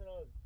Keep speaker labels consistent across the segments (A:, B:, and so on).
A: olması lazım.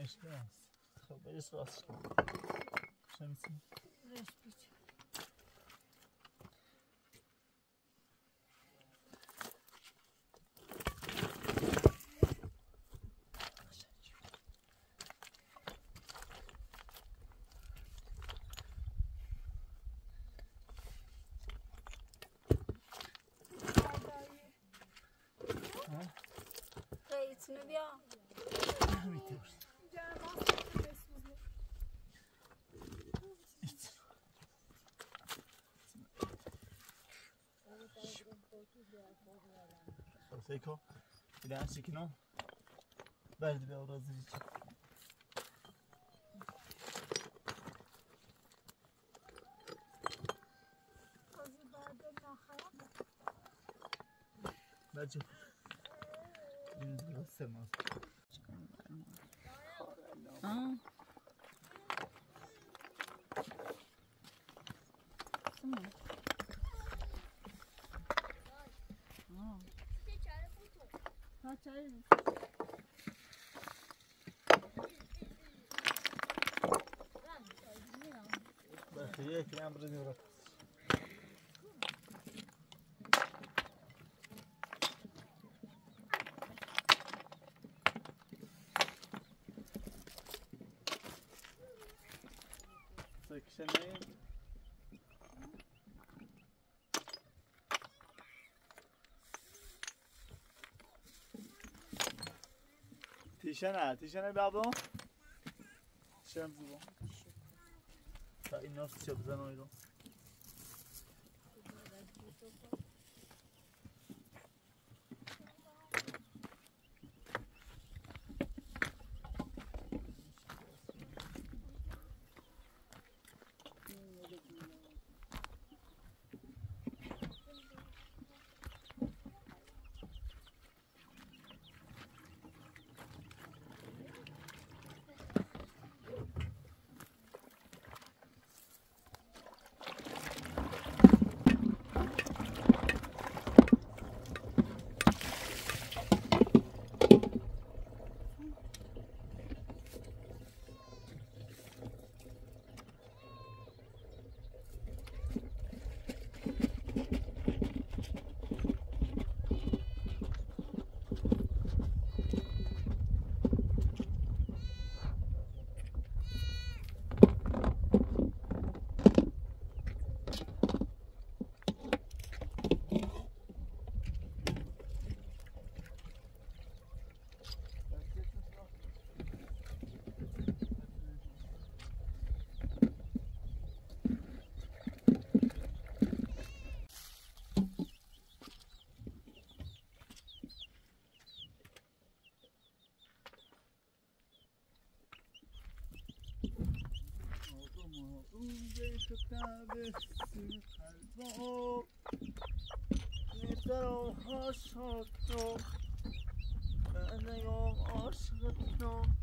A: jeszcze raz. Chyba jeszcze raz. Przemysł.
B: Wyspić.
A: Ilerisi kino. Verdi bir avraz için. Bence Deniz biraz
B: zijn.
A: Jeetje, aan het Section Tiziana, Tiziana Bardon Tiziana Bardon. T'as une autre, si tu as besoin d'un Ama umbe kitabesi kalbo Yeter to hasakto Ben de yol aşkıtım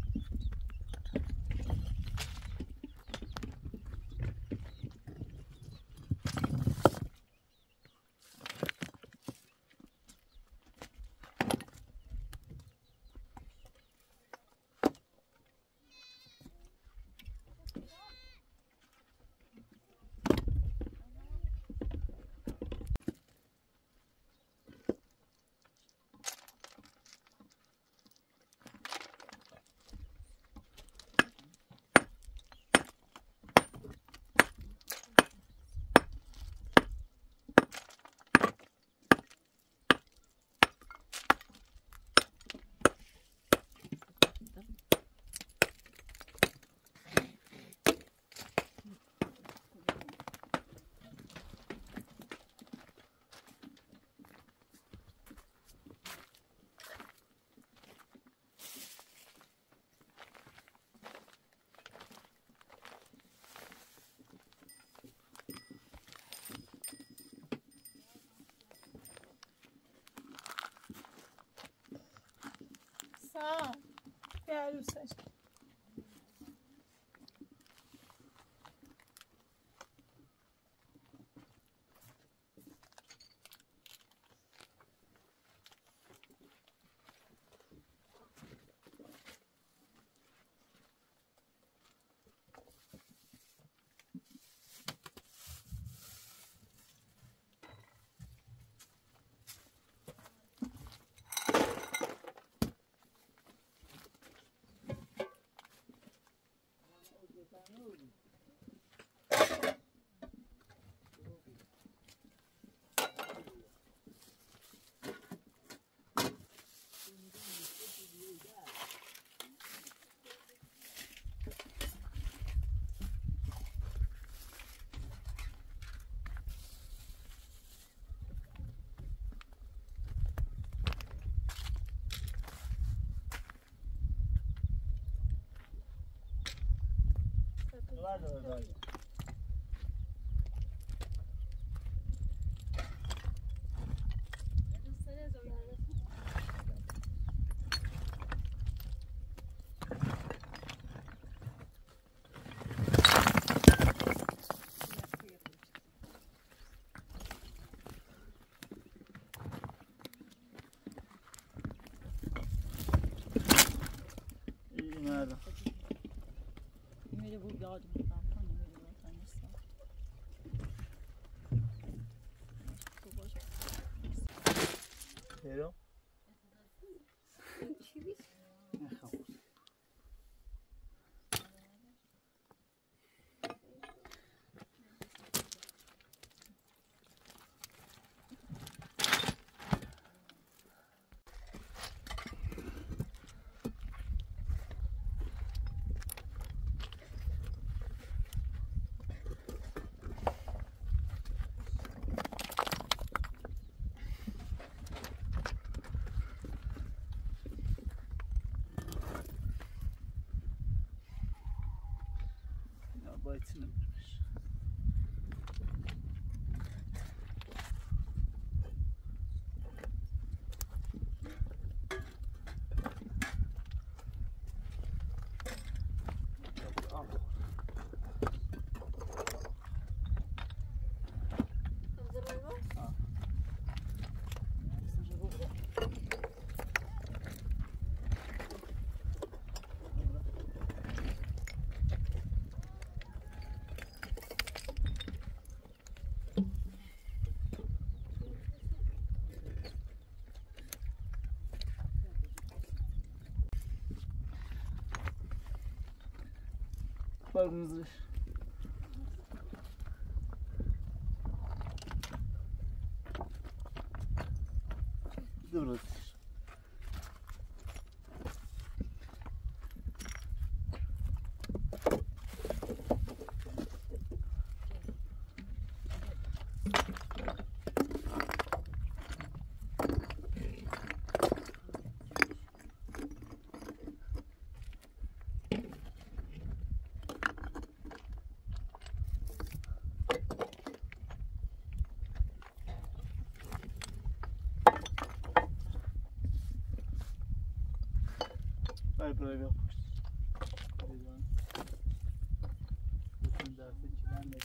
C: É, Quero, Sérgio.
A: 对。It's. için. um sich. öyle yapmıştım. Bütün dersi çimenle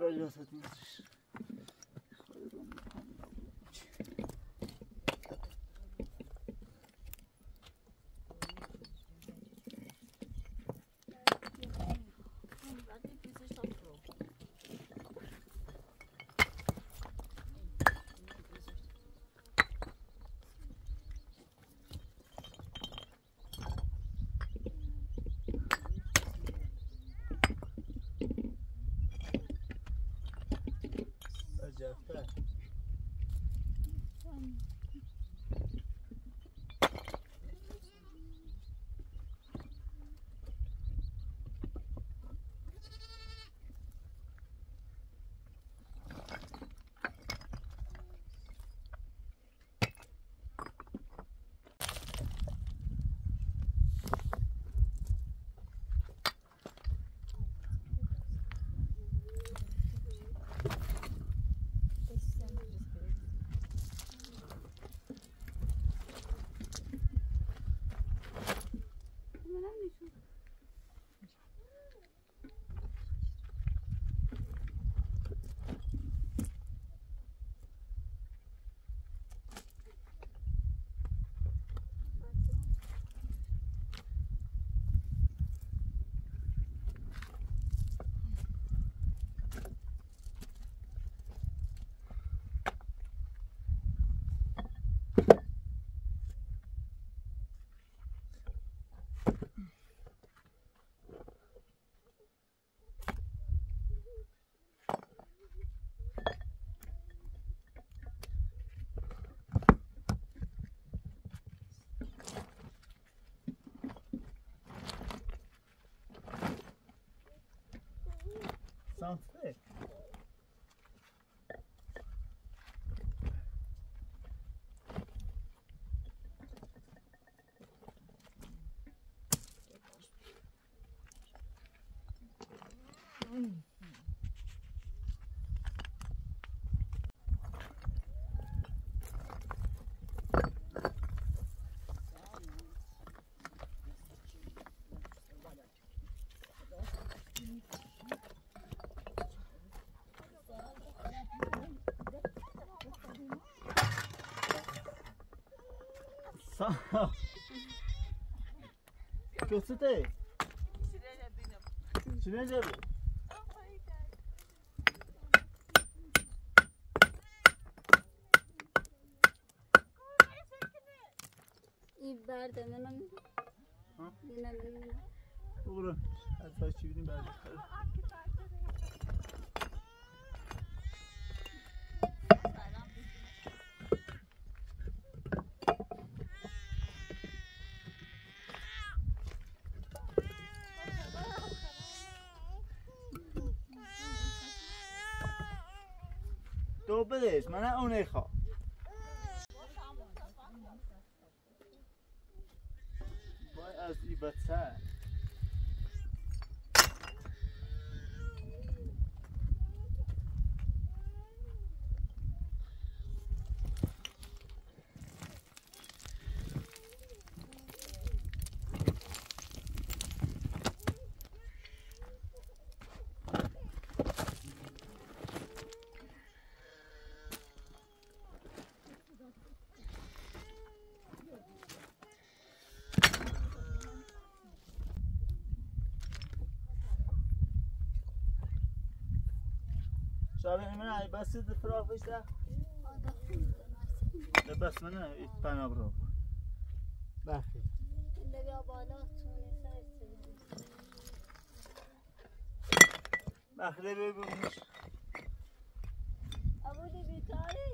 A: Böyle satmışız. Okay.
B: Böyle yatırmış.
A: down thick. Sağ ol. Göstereyim. Sürece mi?
B: İber denemem.
A: Ha?
B: Denemem.
A: Olur. Hadi başlayayım ben. بدش من اون وای از ای بدتر. من ای بس ده فراغ بس من ای پناه برو. بخی
B: اللي بیا بالا تونی سرسی
A: بخی ببینیش
B: ابولی بیتاری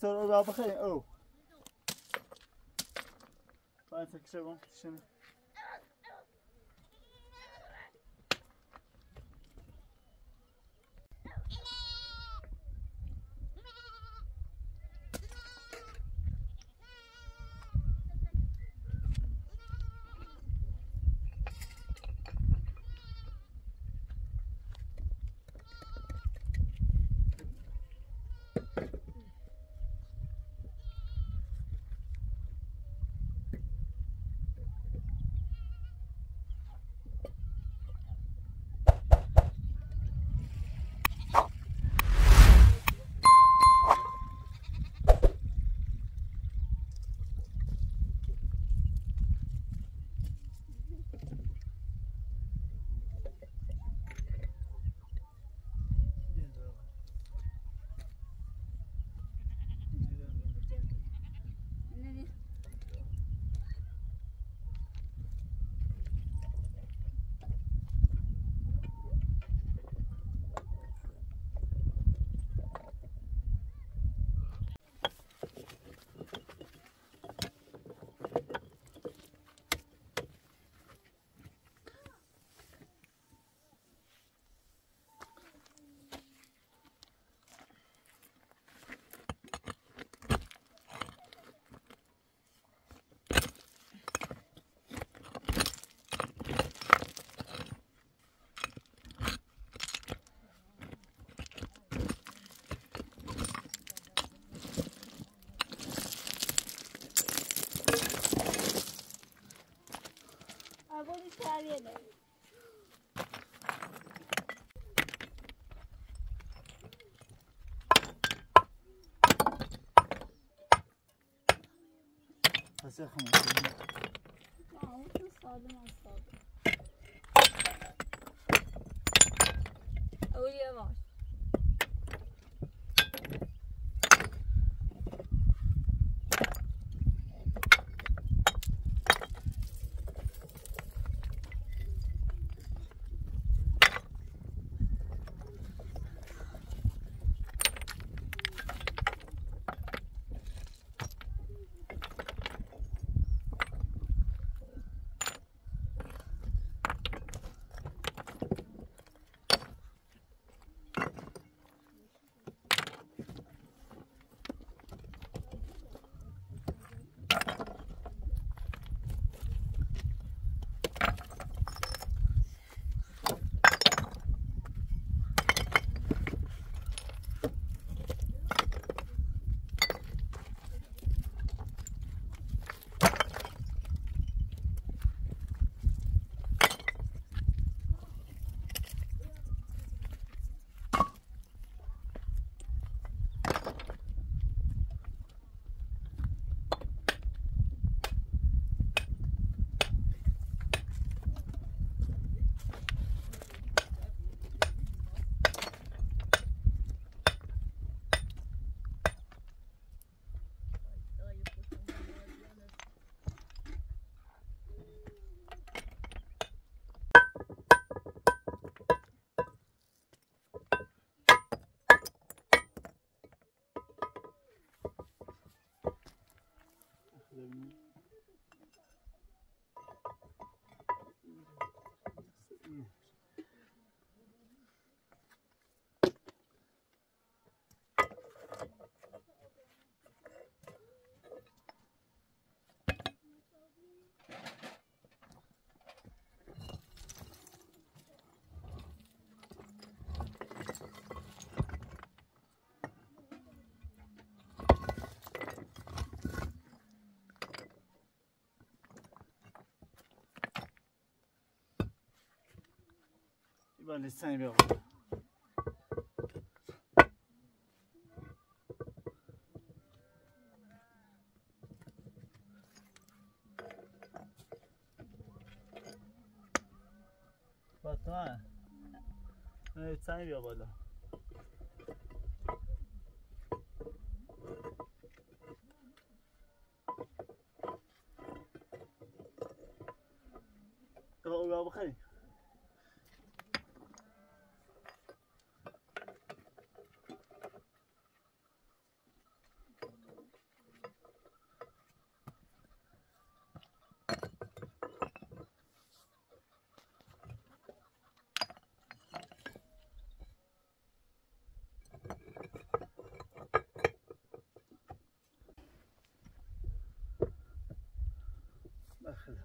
A: Er oh, daar begin. Oh. Fijn, ik zo,
B: Mas vou misturar ali, né?
A: Fazer arrumar.
B: Não, um sobe, não sobe. Olha, mostra.
A: این لسانی بیا بالا فاطمه لسانی بیا بالا. باخذها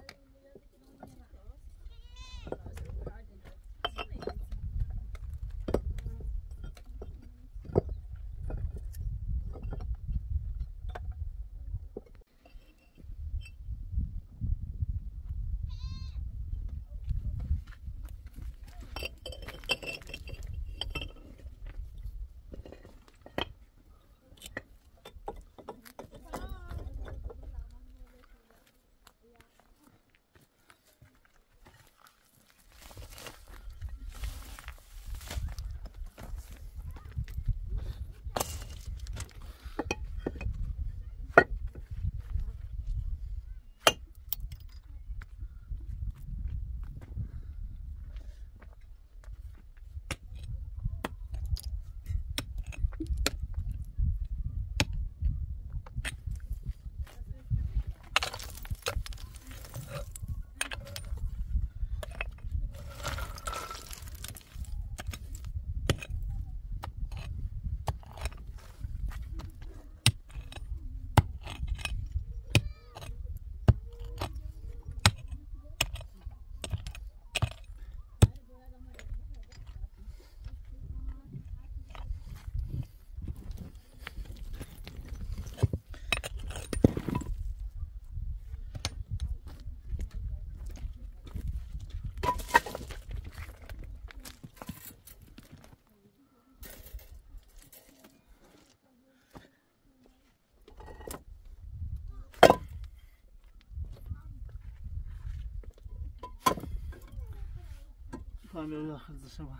A: Pamięć dachy zatrzymać.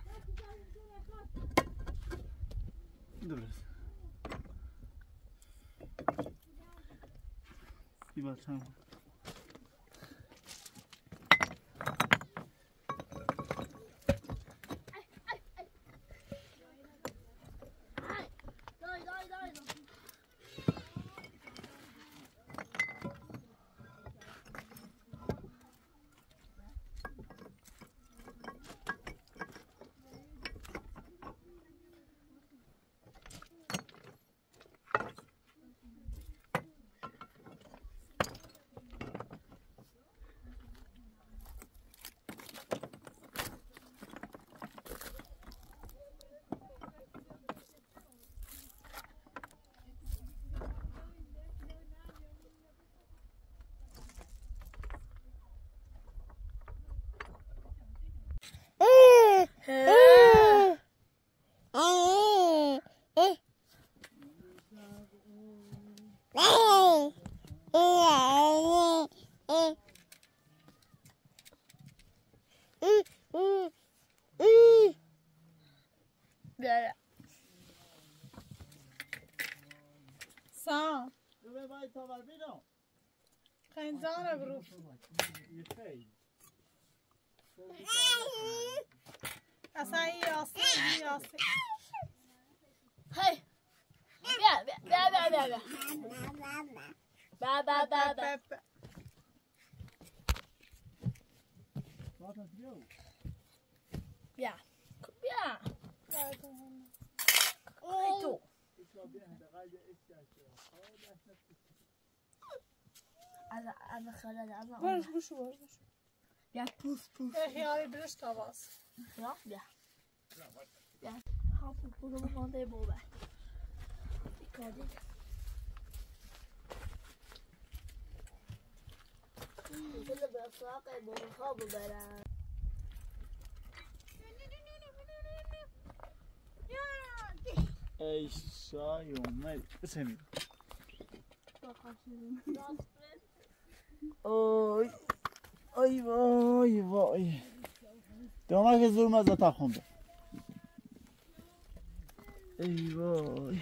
A: Dobrze. I baczamy.
B: Hey.
A: Wat een.
B: Ja. Ja. Correcto. Alle andere gerade da mal. Was
C: ist was?
B: Ja, puff puff. Ja, hier
C: habe ich Brust was.
B: Ja, ja. Ja. Hau puff puff und mach den Boba. Ich kann nicht. سراغ مرغها ببرم.
A: ای سای اومد. بسمید آی آی وای وای. دامه که زور مزده تخونده ای وای.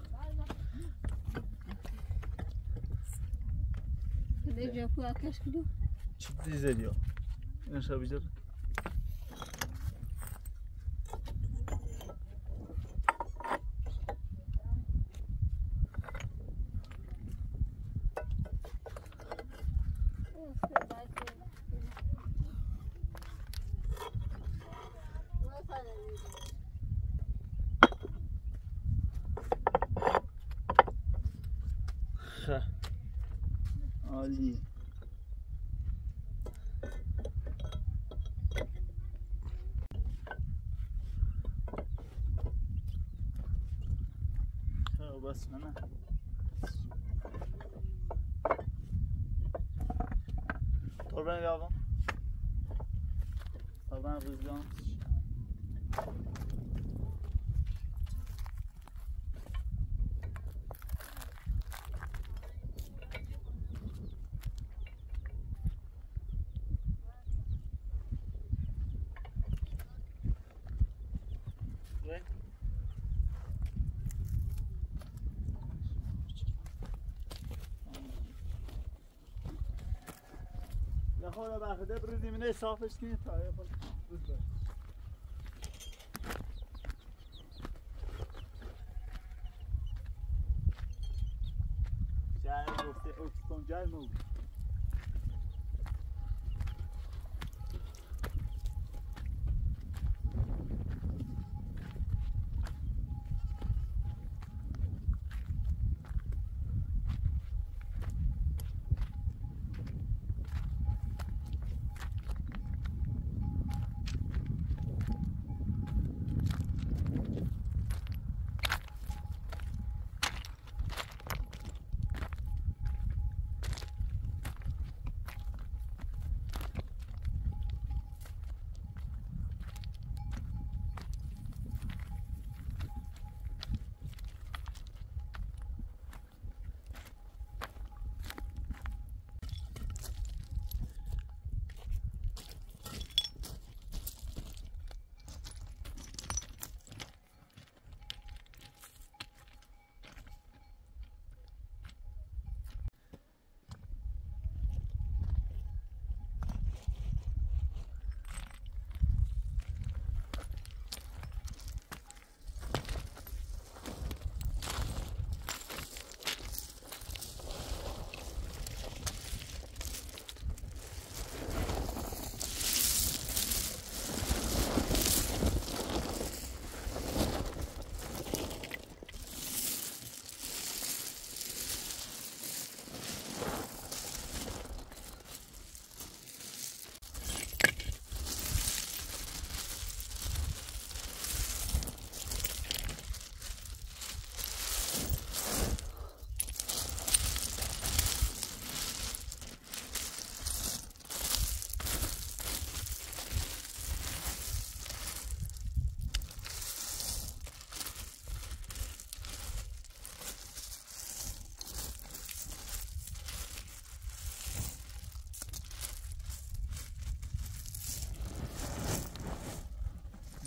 B: a casca do.
A: چی دیزه بیا این شب babasına. Torbanı bir alalım. Torbanı rüzgarımız. یه خورده بخده بریزیم اینه صافش کنید تا یه خورده روز بره. شهر گفته اکسیژن گرم بود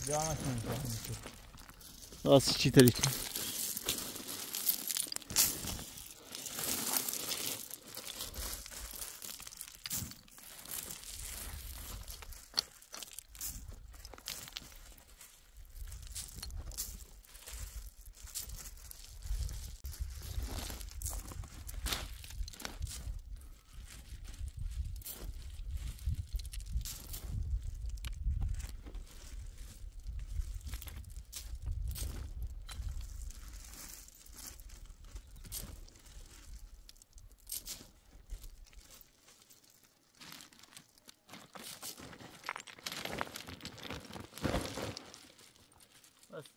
A: Devam etmemiz lazım. Nasıl çitelik?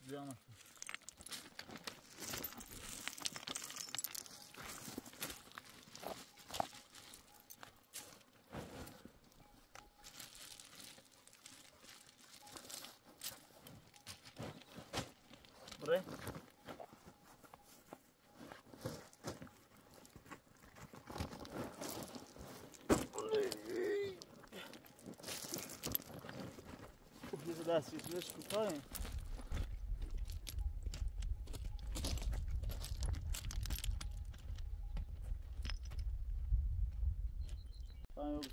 A: grama aqui. Por aí? Por isso dá assim, deixa eu escutar, hein?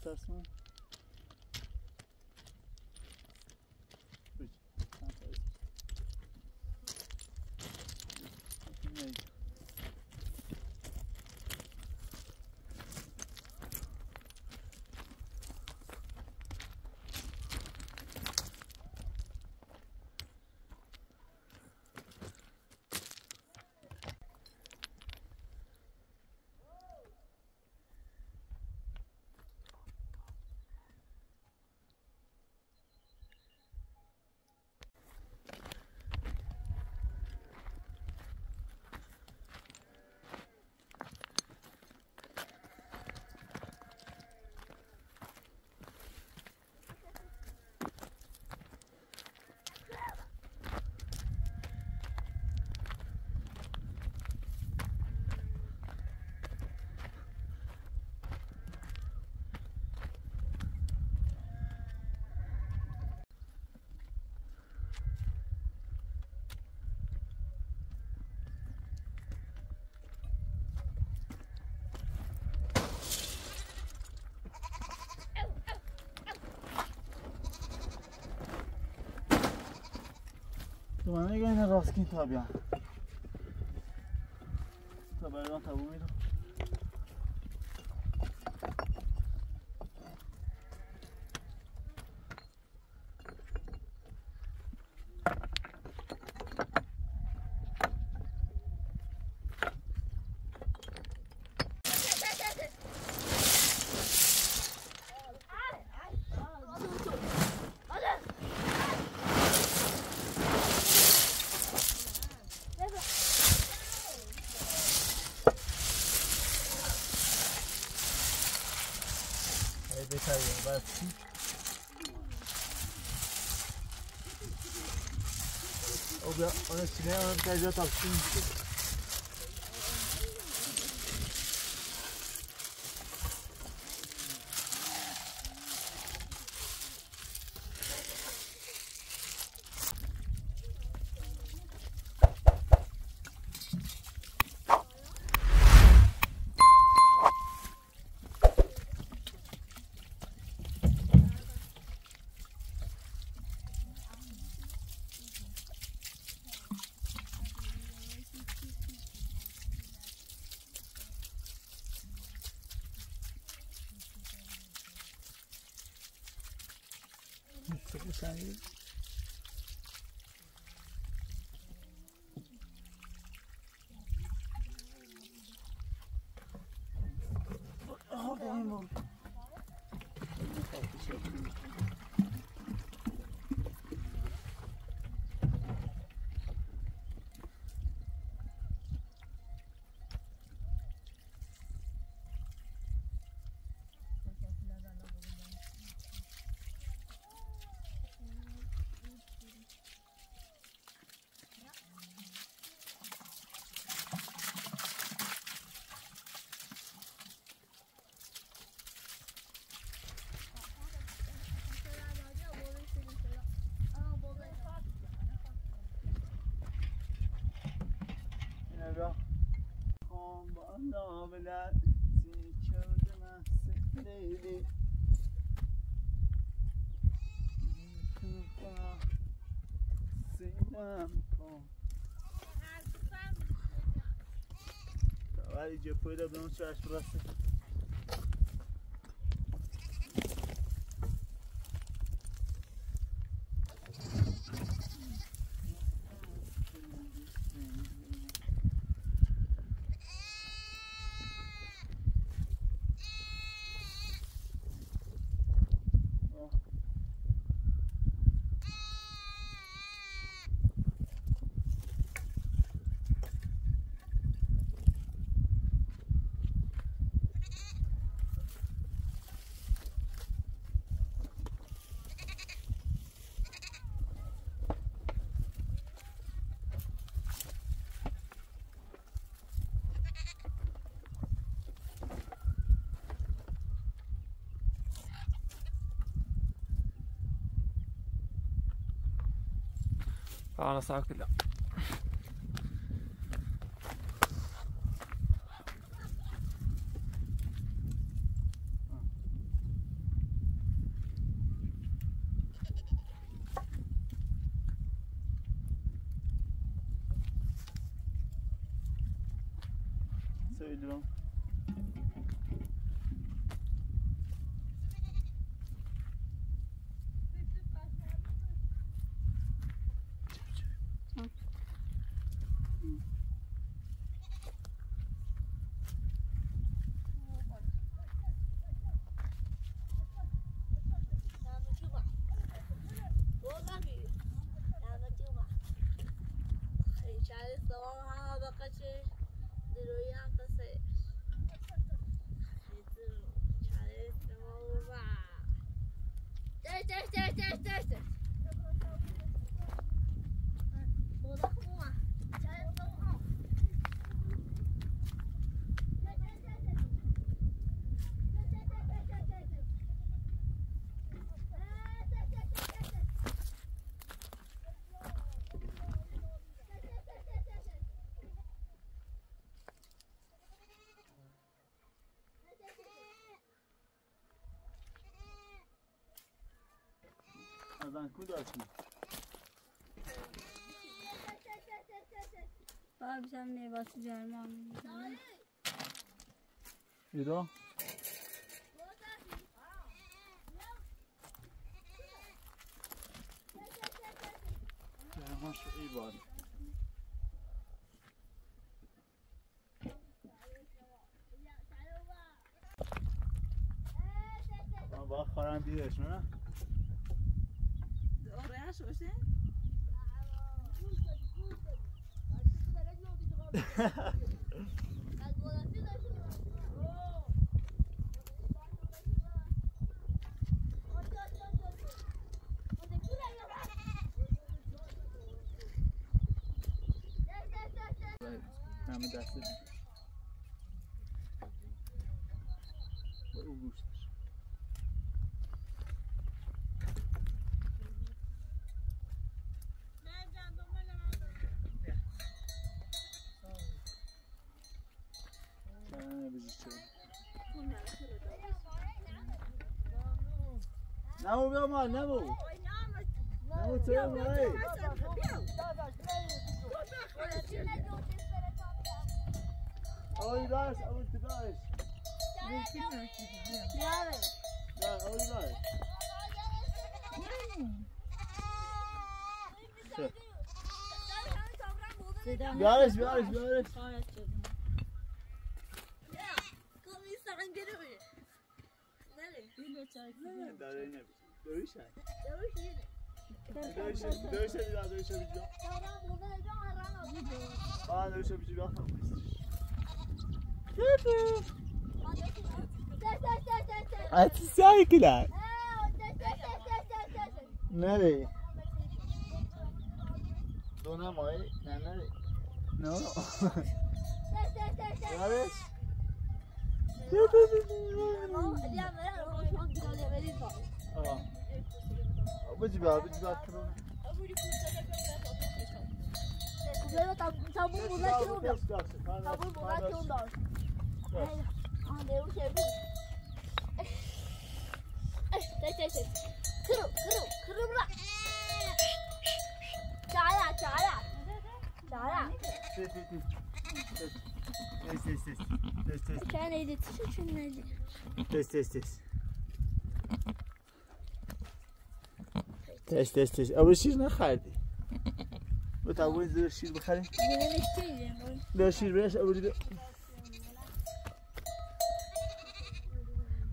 A: դարձնում من نگاه راست کن تا بیان تا بردان تابو versin. O da ona sineğe alıp tercih atarsın. Benim oldu. Bana bile çöldüme seni Sinem kom Vay cepoyu da أنا صعب كده سيدي
B: bunun çarşı burası.
A: گنداش.
B: باب سن می واسه جام.
A: ای دو. آ. من با خرام دیدم شنا.
D: Diyorsun ha. Oraya
A: şöyle. همه دسته او گوشتش Ne bu be mal ne bu?
B: Ne bu tüm ne?
A: Oy daş, oy daş. Ya, oy daş.
D: Yarış, yarış, yarış. Dövüşüyor çarkı. Ne? Dövüşüyor.
A: Dövüşüyor.
B: Dövüşüyor.
D: Dövüşebileceğim.
A: Dövüşebileceğim. Dövüşebileceğim. Aa dövüşebileceğim. Yapma. Yapma.
B: Açı
A: saygılar. Nereye? Donamayı. Nereye? Ne o?
B: Nereye?
A: Apa juga, apa juga terus.
B: Problema tá, tá bom, não é que não dá.
A: Tá bom, não é que não
B: dá. Ah, deu cheiro. Şey şey şey. Kırıl, kırıl, kırıl bırak. Çağla, çağla.
C: Çağla.
A: Ses ses. Ses ses ses. Ses ses.
B: Sen neydi? Sen neydi?
A: Ses ses ses. تست تست تست اول شیر با تاوین زیر شیر
B: isteyeceğim. بیا
A: شیر بهش اولی بیا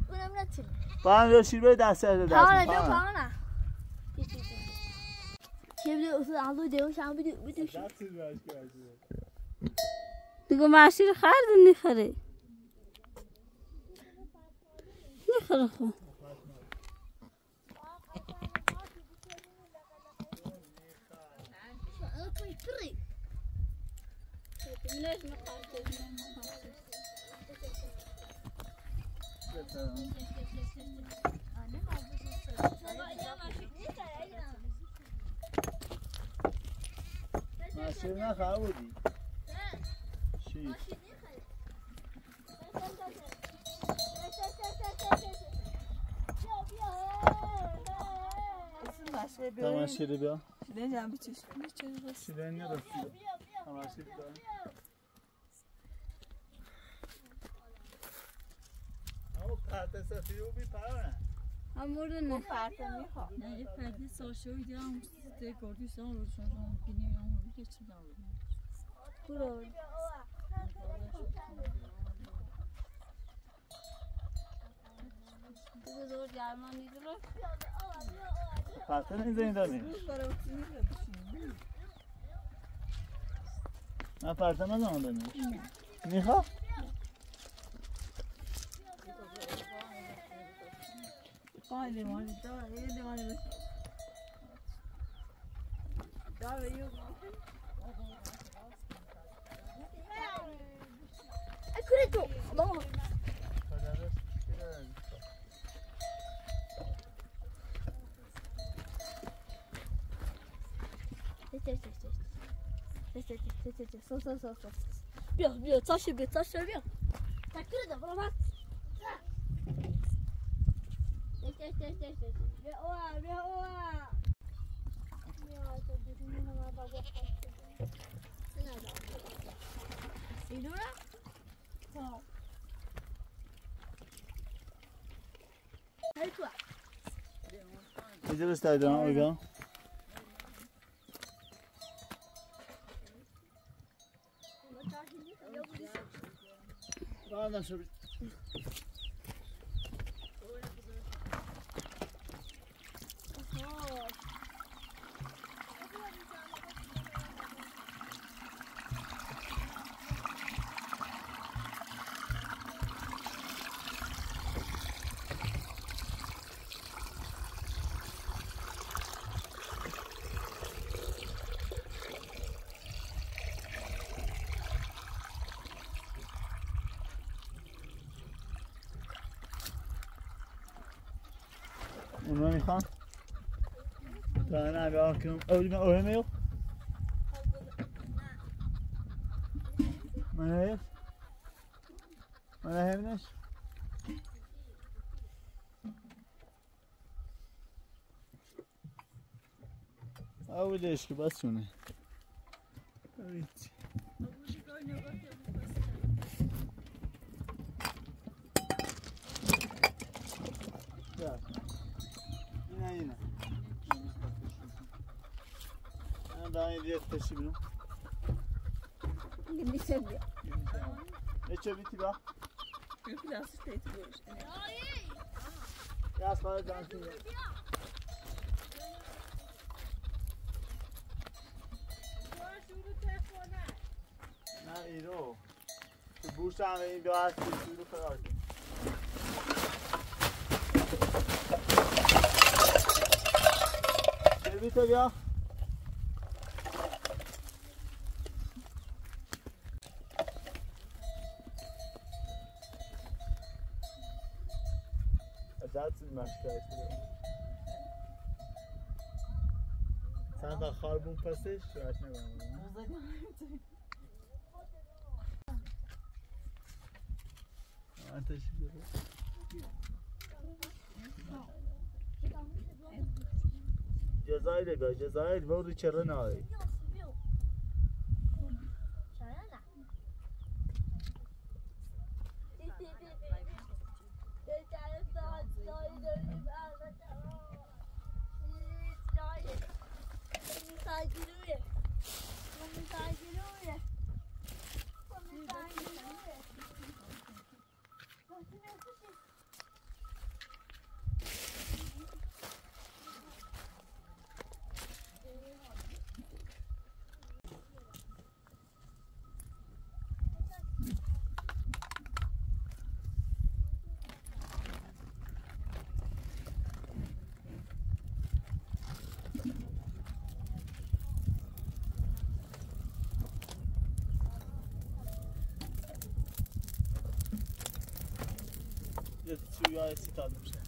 B: Bunun ne tür?
A: با هم بیا شیر بیا دست از دست Pahalı
B: aldı diyor sen bir. Digo maşir xardın ne xare? Ne مسیر نخر
A: بودی چی؟
D: تماشیره
A: بیا.
D: شیدن جنبی چشم
A: شیدن یا رفتی
B: تماشیر دارم
A: او پرده سفیه بی پرانه
D: گردی سان رو شون شون بینی هم رو که چی دارم
B: برو دیگه زور گرمان نیدونه پرتن این زنی
A: داری من پرتن ندارم داری می‌خواه پای لیمانی دار یه لیمانی بس
D: Daha
B: eleman, daha eleman eleman.
D: Daha yok.
B: Ecco, no. Bien, bien, ça c'est bien, ça c'est bien. T'as que de Il là Allez toi.
D: Vas-y
A: le stade, hein, les gars. On va faire un Ömer Han. Kaan abi arkamı öldüme öğrenme yok. Merhaba. Merhaba. Olha o lixo que bastante. Ehliyet teslimini.
B: Hindi seviyor.
A: Neçe biti be?
D: Büyük plastik de etmiyor işte.
A: Yaz bana dansın ya. Na iro. Bu Bursa'nın benim bir ağaç kesiyordu kadar. Sevgi tabi ya. şikayetleri var.
D: Sen de harbun
A: pası şikayetine var.
D: Uzadım artık.
A: Ateş ediyorum. Cezayir'e gel, Cezayir ve Richard'ın ağabey. suyu excitado, percebe?